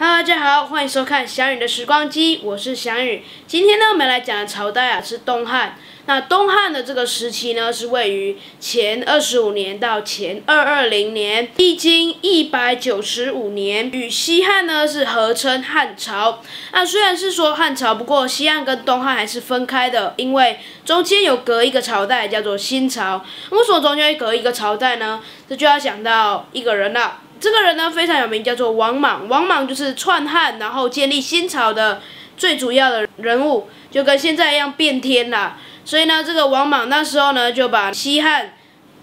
Hello，大家好，欢迎收看翔宇的时光机，我是翔宇。今天呢，我们来讲的朝代啊是东汉。那东汉的这个时期呢，是位于前二十五年到前二二零年，历经一百九十五年，与西汉呢是合称汉朝。那虽然是说汉朝，不过西汉跟东汉还是分开的，因为中间有隔一个朝代叫做新朝。为什么中间会隔一个朝代呢？这就要讲到一个人了。这个人呢非常有名，叫做王莽。王莽就是篡汉，然后建立新朝的最主要的人物，就跟现在一样变天了。所以呢，这个王莽那时候呢就把西汉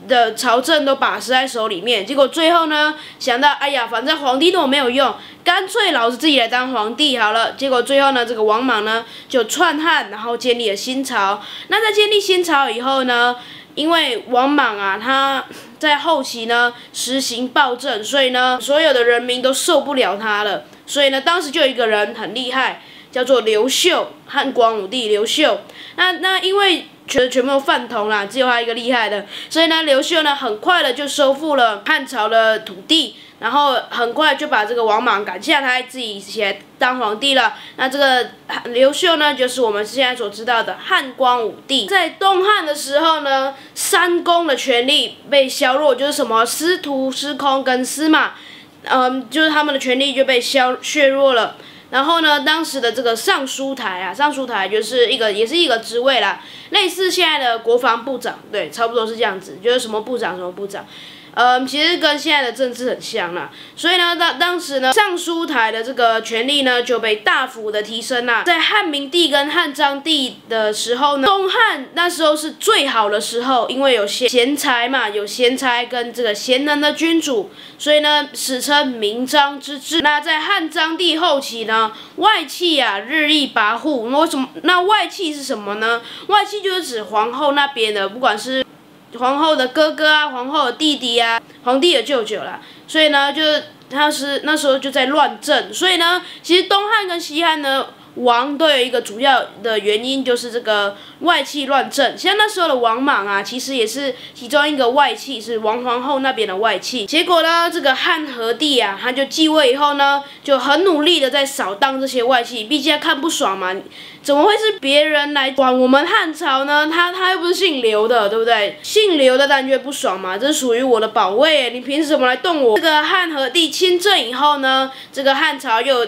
的朝政都把持在手里面。结果最后呢想到，哎呀，反正皇帝都没有用，干脆老子自己来当皇帝好了。结果最后呢，这个王莽呢就篡汉，然后建立了新朝。那在建立新朝以后呢？因为王莽啊，他在后期呢实行暴政，所以呢所有的人民都受不了他了。所以呢，当时就有一个人很厉害，叫做刘秀，汉光武帝刘秀。那那因为全全部都犯同啦，只有他一个厉害的，所以呢，刘秀呢很快的就收复了汉朝的土地。然后很快就把这个王莽赶下台，自己起来当皇帝了。那这个刘秀呢，就是我们现在所知道的汉光武帝。在东汉的时候呢，三公的权力被削弱，就是什么司徒、司空跟司马，嗯，就是他们的权力就被削削弱了。然后呢，当时的这个尚书台啊，尚书台就是一个也是一个职位啦，类似现在的国防部长，对，差不多是这样子，就是什么部长什么部长。嗯，其实跟现在的政治很像啦，所以呢，当当时呢，尚书台的这个权力呢就被大幅的提升啦。在汉明帝跟汉章帝的时候呢，东汉那时候是最好的时候，因为有贤贤才嘛，有贤才跟这个贤能的君主，所以呢，史称明章之治。那在汉章帝后期呢，外戚啊日益跋扈。那为什么？那外戚是什么呢？外戚就是指皇后那边的，不管是。皇后的哥哥啊，皇后的弟弟啊，皇帝的舅舅啦，所以呢，就是他是那时候就在乱政，所以呢，其实东汉跟西汉呢。王都有一个主要的原因，就是这个外戚乱政。像那时候的王莽啊，其实也是其中一个外戚，是王皇后那边的外戚。结果呢，这个汉和帝啊，他就继位以后呢，就很努力的在扫荡这些外戚，毕竟他看不爽嘛，怎么会是别人来管我们汉朝呢？他他又不是姓刘的，对不对？姓刘的当然就不爽嘛，这是属于我的宝位，你凭什么来动我？这个汉和帝亲政以后呢，这个汉朝又。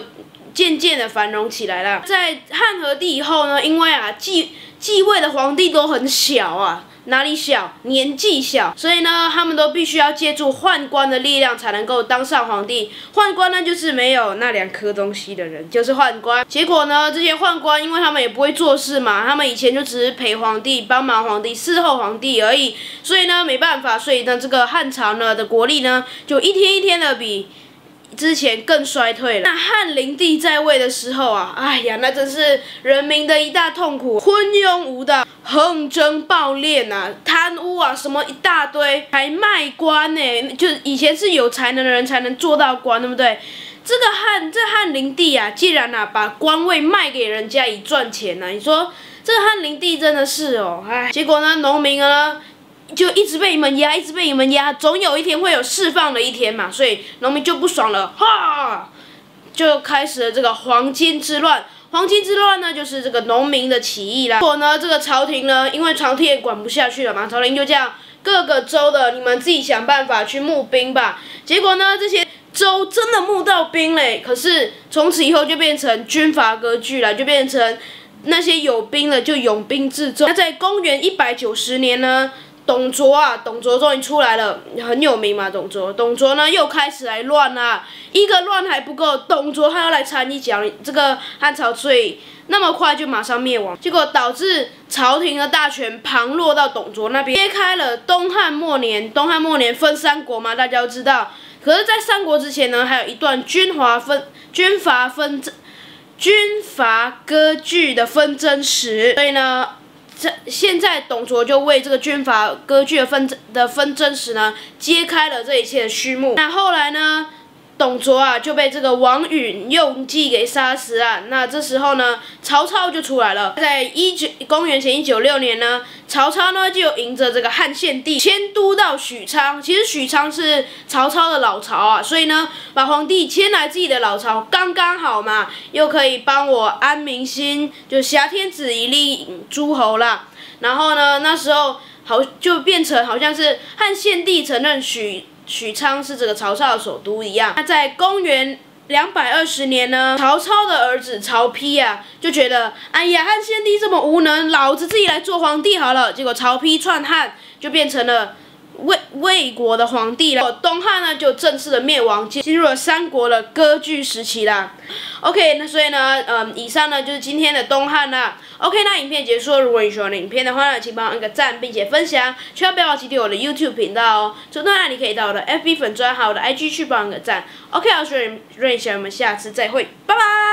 渐渐的繁荣起来了。在汉和帝以后呢，因为啊继继位的皇帝都很小啊，哪里小？年纪小，所以呢，他们都必须要借助宦官的力量才能够当上皇帝。宦官呢，就是没有那两颗东西的人，就是宦官。结果呢，这些宦官，因为他们也不会做事嘛，他们以前就只是陪皇帝、帮忙皇帝、伺候皇帝而已，所以呢，没办法，所以呢，这个汉朝呢的国力呢，就一天一天的比。之前更衰退了。那汉灵帝在位的时候啊，哎呀，那真是人民的一大痛苦，昏庸无道，横征暴敛啊，贪污啊，什么一大堆，还卖官呢？就是以前是有才能的人才能做到官，对不对？这个汉这汉灵帝啊，既然啊把官位卖给人家以赚钱呢，你说这汉灵帝真的是哦，哎，结果呢，农民呢？就一直被你们压，一直被你们压，总有一天会有释放的一天嘛，所以农民就不爽了，哈，就开始了这个黄巾之乱。黄巾之乱呢，就是这个农民的起义啦。结果呢，这个朝廷呢，因为朝廷也管不下去了嘛，朝廷就这样各个州的你们自己想办法去募兵吧。结果呢，这些州真的募到兵嘞，可是从此以后就变成军阀割据了，就变成那些有兵的就拥兵自重。那在公元一百九十年呢？董卓啊，董卓终于出来了，很有名嘛。董卓，董卓呢又开始来乱啦，一个乱还不够，董卓还要来掺一脚，这个汉朝所以那么快就马上灭亡，结果导致朝廷的大权旁落到董卓那边，揭开了东汉末年，东汉末年分三国嘛，大家都知道。可是，在三国之前呢，还有一段军阀分军阀纷争、军阀割据的纷争史，所以呢。这现在董卓就为这个军阀割据的纷争的纷争时呢，揭开了这一切的序幕。那后来呢，董卓啊就被这个王允用计给杀死啊。那这时候呢，曹操就出来了。在一九公元前一九六年呢，曹操呢就迎着这个汉献帝迁都到许昌。其实许昌是曹操的老巢啊，所以呢，把皇帝迁来自己的老巢，刚刚好嘛，又可以帮我安民心，就挟天子以令诸侯啦。然后呢，那时候好就变成好像是汉献帝承认许。许昌是这个曹操的首都一样。那在公元两百二十年呢，曹操的儿子曹丕啊，就觉得，哎呀，汉献帝这么无能，老子自己来做皇帝好了。结果曹丕篡汉，就变成了。魏国的皇帝了，东汉呢就正式的灭亡，进入了三国的割据时期啦。OK，那所以呢，嗯，以上呢就是今天的东汉啦。OK，那影片结束，如果你喜欢影片的话呢，请帮我按个赞，并且分享，千万不要忘记订阅我的 YouTube 频道哦。除此之外，你可以到我的 FB 粉专还有我的 IG 去帮我按个赞。OK，我是瑞瑞，我们下次再会，拜拜。